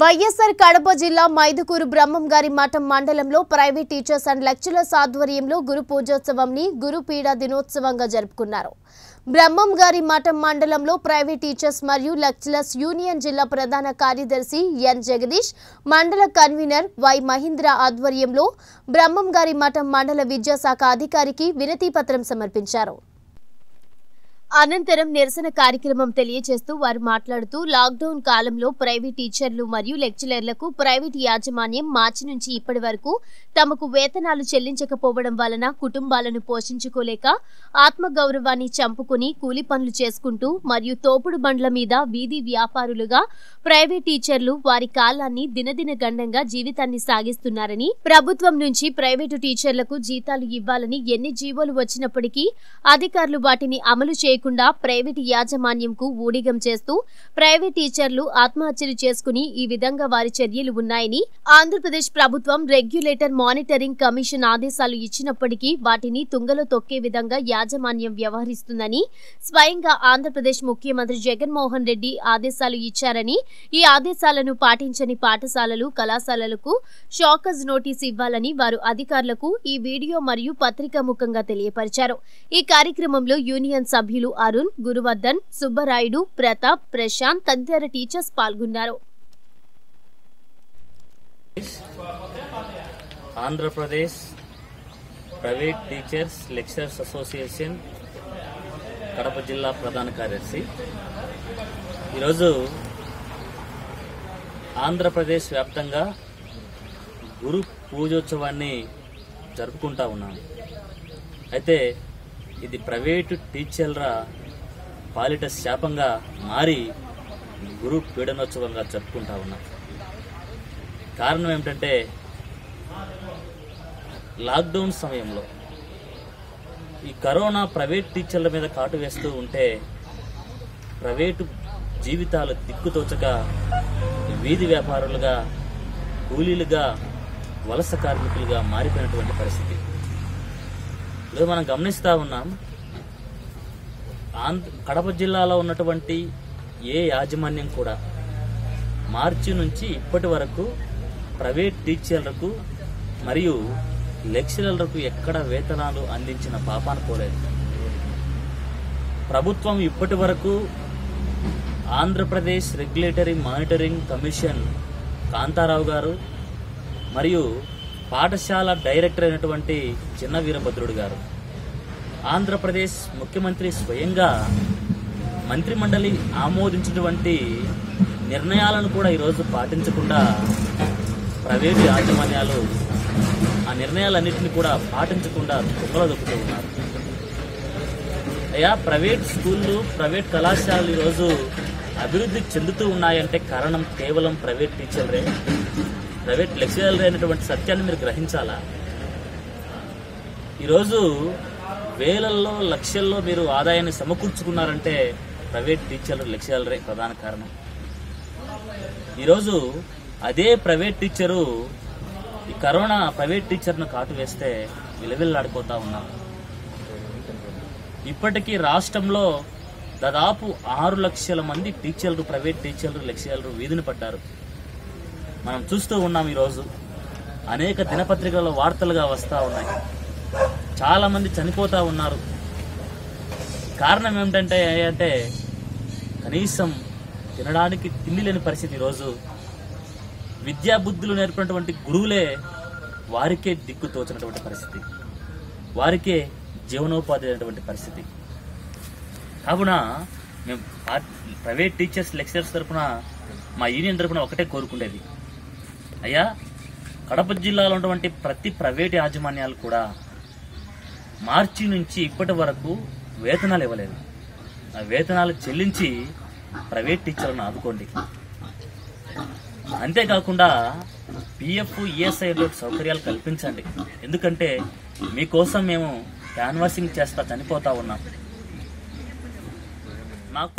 వైఎస్ఆర్ కడప జిల్లా మైదుకూరు బ్రహ్మం గారి మఠం మండలంలో private teachers and lecturers ఆధ్వర్యంలో గురు పూజోత్సవంని గురు పీడా దినోత్సవంగా జరుపుకున్నారు. బ్రహ్మం గారి మఠం మండలంలో ప్రైవేట్ టీచర్స్ మరియు లెక్చరర్స్ యూనియన్ జిల్లా ప్రధాన కార్యదర్శి ఎన్ జగదీష్ మండల కన్వీనర్ వై మహీంద్ర ఆధ్వర్యంలో బ్రహ్మం గారి మఠం మండల విద్యాశాఖ అధికారికి వినతి పత్రం సమర్పించారు. అనంతరం నిరసన కార్యక్రమం తెలియజేస్తూ వారు మాట్లాడుతూ లాక్డౌన్ కాలంలో ప్రైవేట్ టీచర్లు మరియు లెక్చరర్లకు ప్రైవేట్ యాజమాన్యం మార్చి నుంచి ఇప్పటి వరకు తమకు వేతనాలు చెల్లించకపోవడం వలన కుటుంబాలను పోషించుకోలేక ఆత్మగౌరవాన్ని చంపుకుని కూలి పనులు చేసుకుంటూ మరియు తోపుడు బండ్ల మీద వీధి వ్యాపారులుగా ప్రైవేట్ టీచర్లు వారి కాలాన్ని దినదిన గండంగా జీవితాన్ని సాగిస్తున్నారని ప్రభుత్వం నుంచి ప్రైవేటు టీచర్లకు జీతాలు ఇవ్వాలని ఎన్ని జీవోలు వచ్చినప్పటికీ అధికారులు వాటిని అమలు లేకుండా ప్రైవేటు యాజమాన్యంకు ఊడిగం చేస్తూ ప్రైవేట్ టీచర్లు ఆత్మహత్యలు చేసుకుని ఈ విధంగా వారి చర్యలు ఉన్నాయని ఆంధ్రప్రదేశ్ ప్రభుత్వం రెగ్యులేటర్ మానిటరింగ్ కమిషన్ ఆదేశాలు ఇచ్చినప్పటికీ వాటిని తుంగలో తొక్కే విధంగా యాజమాన్యం వ్యవహరిస్తుందని స్వయంగా ఆంధ్రప్రదేశ్ ముఖ్యమంత్రి జగన్మోహన్ రెడ్డి ఆదేశాలు ఇచ్చారని ఈ ఆదేశాలను పాటించని పాఠశాలలు కళాశాలలకు షాకజ్ నోటీస్ ఇవ్వాలని వారు అధికారులకు ఈ వీడియో మరియు పత్రికా ముఖంగా తెలియపరిచారు. ఈ కార్యక్రమంలో యూనియన్ సభ్యులు అరుణ్ గురువర్ధన్ సుబ్బరాయుడు ప్రతాప్ ప్రశాంత్ తదితర టీచర్స్ పాల్గొన్నారు. Andhra Pradesh private teachers lecturers association Kadapa జిల్లా ప్రధాన కార్యదర్శి. ఈరోజు ఆంధ్రప్రదేశ్ వ్యాప్తంగా గురు పూజోత్సవాన్ని జరుపుకుంటా ఉన్నాం. అయితే ఇది ప్రైవేటు టీచర్ల పాలిట శాపంగా మారి గురు పీడనోత్సవంగా జరుపుకుంటా ఉన్నాం. కారణం ఏమిటంటే లాక్డౌన్ సమయంలో ఈ కరోనా ప్రైవేట్ టీచర్ల మీద కాటు వేస్తూ ఉంటే ప్రైవేటు జీవితాలు దిక్కుతోచక వీధి వ్యాపారులుగా కూలీలుగా వలస కార్మికులుగా మారిపోయినటువంటి పరిస్థితి. ఇప్పుడు మనం గమనిస్తా ఉన్నాం ఆంధ్ర కడప జిల్లాలో ఉన్నటువంటి ఏ యాజమాన్యం కూడా మార్చి నుంచి ఇప్పటి వరకు ప్రైవేట్ టీచర్లకు మరియు లెక్చరర్లకు ఎక్కడ వేతనాలు అందించిన పాపాన పోలేదు. ప్రభుత్వం ఇప్పటి వరకు Andhra Pradesh regulatory monitoring commission Kantha Rao garu మరియు పాఠశాల డైరెక్టర్ అయినటువంటి చిన్న వీరభద్రుడు గారు. ఆంధ్రప్రదేశ్ ముఖ్యమంత్రి స్వయంగా మంత్రిమండలి ఆమోదించినటువంటి నిర్ణయాలను కూడా ఈరోజు పాటించకుండా ప్రైవేటు యాజమాన్యాలు ఆ నిర్ణయాలన్నింటినీ కూడా పాటించకుండా తుంగలో దొక్కుతూ ఉన్నారు. అయ్యా ప్రైవేట్ స్కూళ్ళు ప్రైవేట్ కళాశాలలు ఈరోజు అభివృద్ధి చెందుతూ ఉన్నాయంటే కారణం కేవలం ప్రైవేట్ టీచర్లే. ప్రైవేట్ లెక్చరర్ అనేటువంటి సత్యాన్ని మీరు గ్రహించాలా? ఈరోజు వేలల్లో లక్షల్లో మీరు ఆదాయాన్ని సమకూర్చుకున్నారంటే ప్రైవేట్ టీచర్లు లెక్చరర్లే ప్రధాన కారణం. ఈరోజు అదే ప్రైవేట్ టీచరు ఈ కరోనా ప్రైవేట్ టీచర్ను కాటు వేస్తే విలవిల్లాడిపోతా ఉన్నాం ఇప్పటికీ రాష్ట్రంలో దాదాపు ఆరు లక్షల మంది టీచర్లు ప్రైవేట్ టీచర్లు లెక్చరర్లు వీధిని పడ్డారు మనం చూస్తూ ఉన్నాం ఈరోజు అనేక దినపత్రికల్లో వార్తలుగా వస్తూ ఉన్నాయి. చాలామంది చనిపోతూ ఉన్నారు. కారణం ఏమిటంటే అంటే కనీసం తినడానికి తిండి లేని పరిస్థితి ఈరోజు. విద్యా బుద్ధులు నేర్పినటువంటి గురువులే వారికే దిక్కు తోచినటువంటి పరిస్థితి. వారికే జీవనోపాధి అయినటువంటి పరిస్థితి. కావున మేము ప్రైవేట్ టీచర్స్ లెక్చరర్స్ తరఫున మా యూనియన్ తరఫున ఒకటే కోరుకునేది అయ్యా కడప జిల్లాలో ఉన్నటువంటి ప్రతి ప్రైవేట్ యాజమాన్యాలు కూడా మార్చి నుంచి ఇప్పటి వరకు వేతనాలు ఇవ్వలేదు. ఆ వేతనాలు చెల్లించి ప్రైవేట్ టీచర్లను ఆదుకోండి. అంతేకాకుండా పిఎఫ్ ఈఎస్ఐలో సౌకర్యాలు కల్పించండి. ఎందుకంటే మీకోసం మేము క్యాన్వాసింగ్ చేస్తా చనిపోతా ఉన్నాం. మాకు